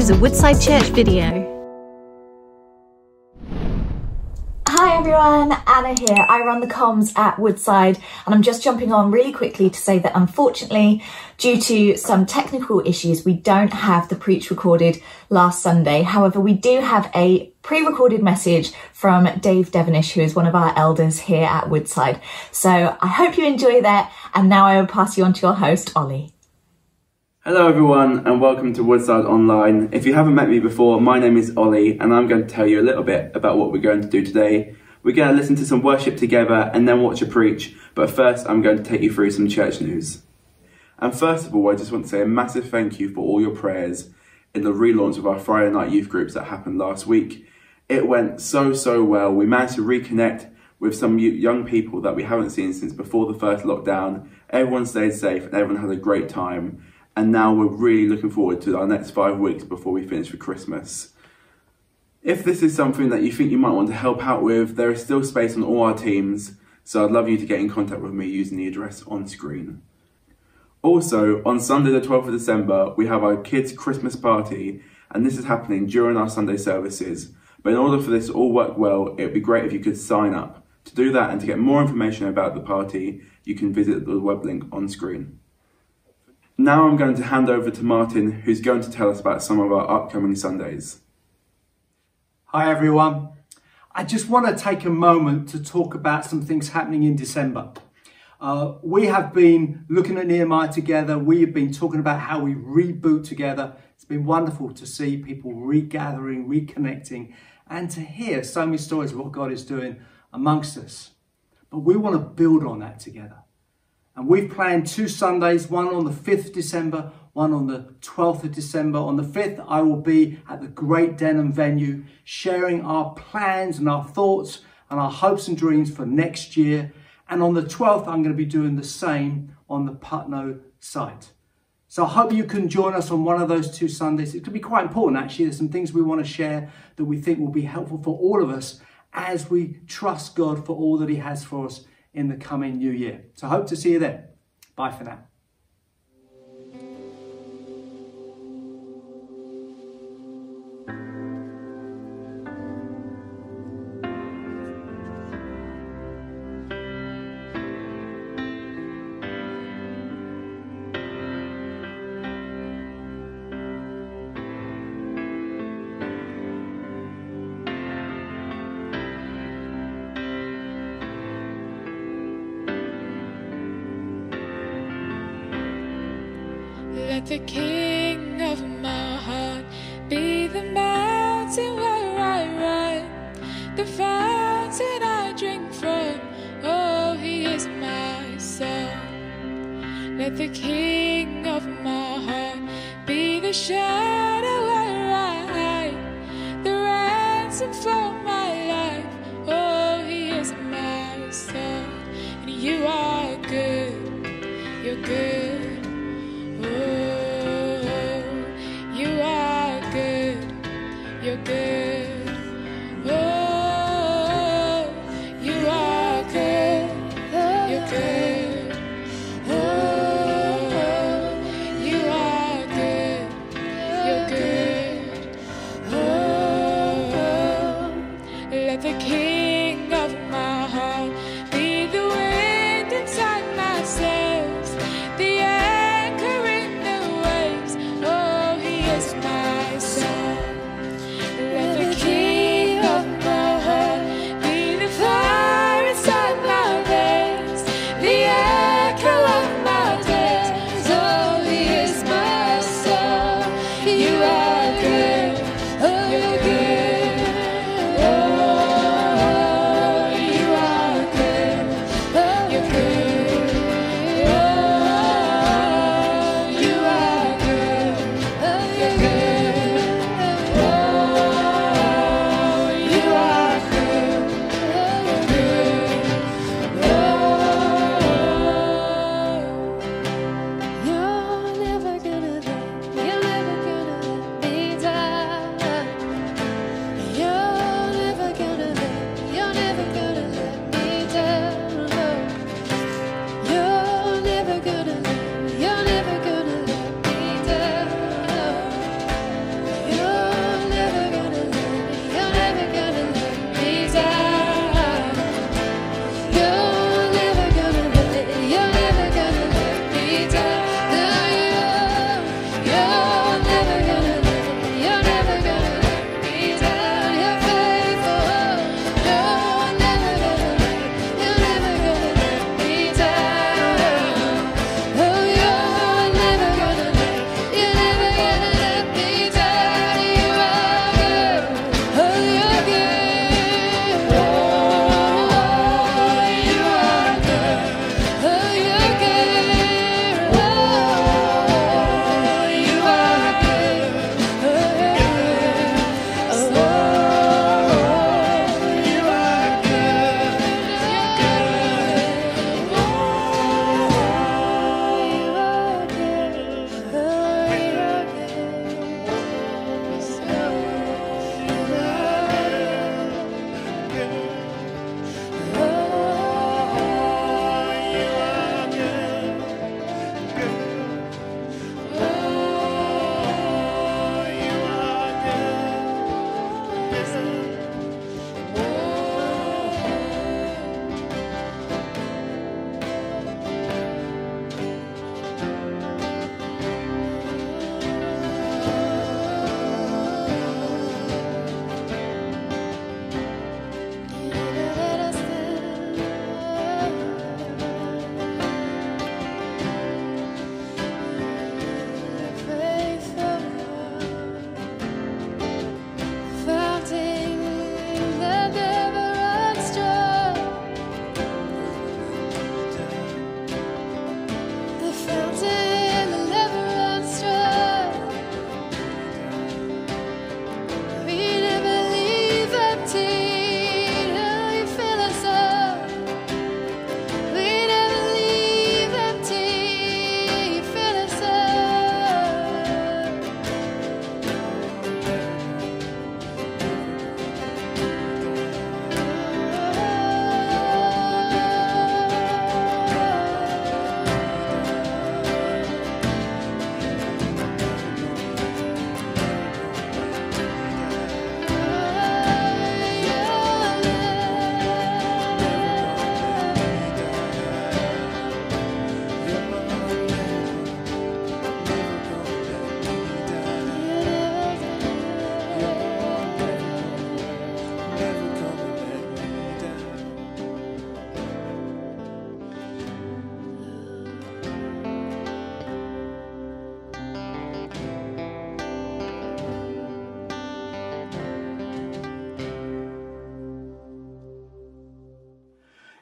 is a Woodside Church video. Hi everyone, Anna here. I run the comms at Woodside and I'm just jumping on really quickly to say that unfortunately, due to some technical issues, we don't have the preach recorded last Sunday. However, we do have a pre-recorded message from Dave Devenish, who is one of our elders here at Woodside. So I hope you enjoy that and now I will pass you on to your host, Ollie. Hello everyone and welcome to Woodside Online. If you haven't met me before, my name is Ollie and I'm going to tell you a little bit about what we're going to do today. We're going to listen to some worship together and then watch a preach, but first I'm going to take you through some church news. And first of all, I just want to say a massive thank you for all your prayers in the relaunch of our Friday night youth groups that happened last week. It went so, so well. We managed to reconnect with some young people that we haven't seen since before the first lockdown. Everyone stayed safe and everyone had a great time and now we're really looking forward to our next five weeks before we finish for Christmas. If this is something that you think you might want to help out with, there is still space on all our teams, so I'd love you to get in contact with me using the address on screen. Also, on Sunday the 12th of December, we have our kids' Christmas party, and this is happening during our Sunday services. But in order for this to all work well, it would be great if you could sign up. To do that and to get more information about the party, you can visit the web link on screen. Now I'm going to hand over to Martin, who's going to tell us about some of our upcoming Sundays. Hi everyone. I just want to take a moment to talk about some things happening in December. Uh, we have been looking at Nehemiah together. We have been talking about how we reboot together. It's been wonderful to see people regathering, reconnecting, and to hear so many stories of what God is doing amongst us. But we want to build on that together. And we've planned two Sundays, one on the 5th December, one on the 12th of December. On the 5th, I will be at the Great Denham venue sharing our plans and our thoughts and our hopes and dreams for next year. And on the 12th, I'm going to be doing the same on the Putnoe site. So I hope you can join us on one of those two Sundays. It could be quite important, actually. There's some things we want to share that we think will be helpful for all of us as we trust God for all that He has for us in the coming new year. So hope to see you there. Bye for now. Let the king of my heart be the mountain where I run, the fountain I drink from. Oh, he is my song. Let the king of my heart be the shadow where I hide, the ransom for my life. Oh, he is my song. And you are good, you're good.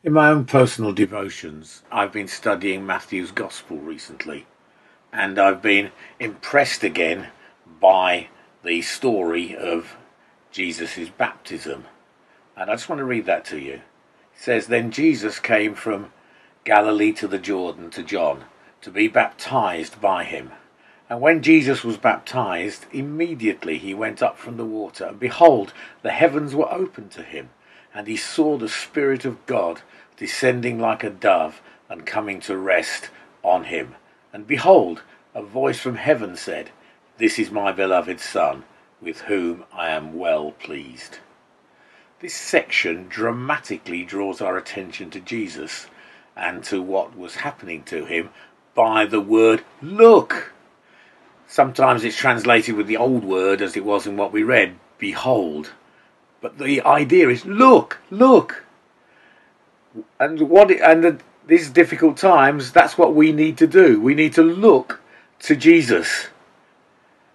In my own personal devotions, I've been studying Matthew's Gospel recently, and I've been impressed again by the story of Jesus' baptism. And I just want to read that to you. It says, Then Jesus came from Galilee to the Jordan to John to be baptized by him. And when Jesus was baptized, immediately he went up from the water, and behold, the heavens were opened to him, and he saw the Spirit of God descending like a dove and coming to rest on him. And behold, a voice from heaven said, This is my beloved Son, with whom I am well pleased. This section dramatically draws our attention to Jesus and to what was happening to him by the word look. Sometimes it's translated with the old word as it was in what we read, behold. But the idea is look, look. And what and at these difficult times, that's what we need to do. We need to look to Jesus.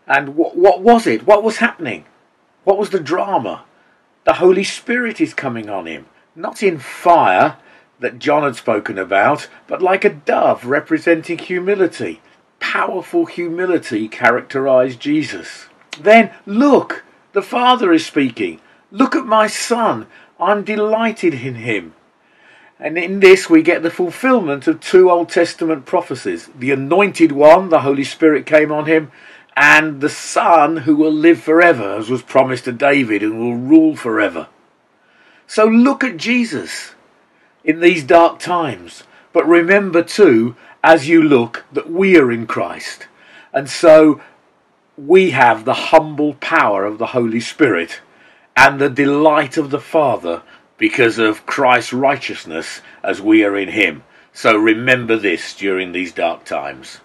And what, what was it? What was happening? What was the drama? The Holy Spirit is coming on him, not in fire that John had spoken about, but like a dove representing humility. Powerful humility characterized Jesus. Then, look, the Father is speaking. Look at my Son. I'm delighted in him. And in this, we get the fulfillment of two Old Testament prophecies the anointed one, the Holy Spirit came on him, and the Son who will live forever, as was promised to David, and will rule forever. So look at Jesus in these dark times. But remember too, as you look, that we are in Christ. And so we have the humble power of the Holy Spirit and the delight of the Father because of Christ's righteousness as we are in Him. So remember this during these dark times.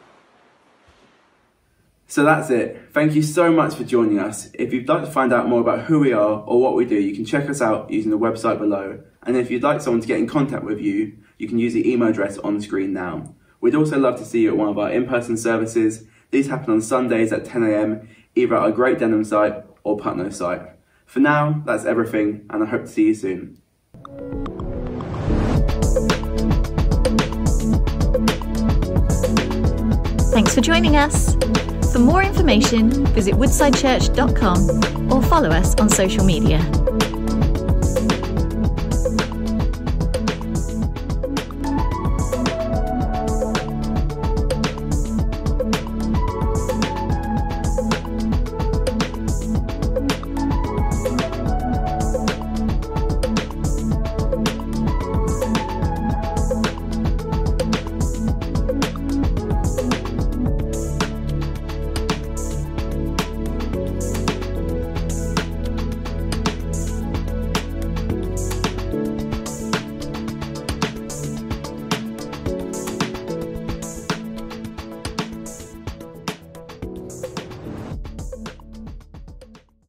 So that's it. Thank you so much for joining us. If you'd like to find out more about who we are or what we do, you can check us out using the website below. And if you'd like someone to get in contact with you, you can use the email address on screen now. We'd also love to see you at one of our in-person services. These happen on Sundays at 10am, either at our Great Denham site or Putnoe site. For now, that's everything, and I hope to see you soon. Thanks for joining us. For more information, visit woodsidechurch.com or follow us on social media.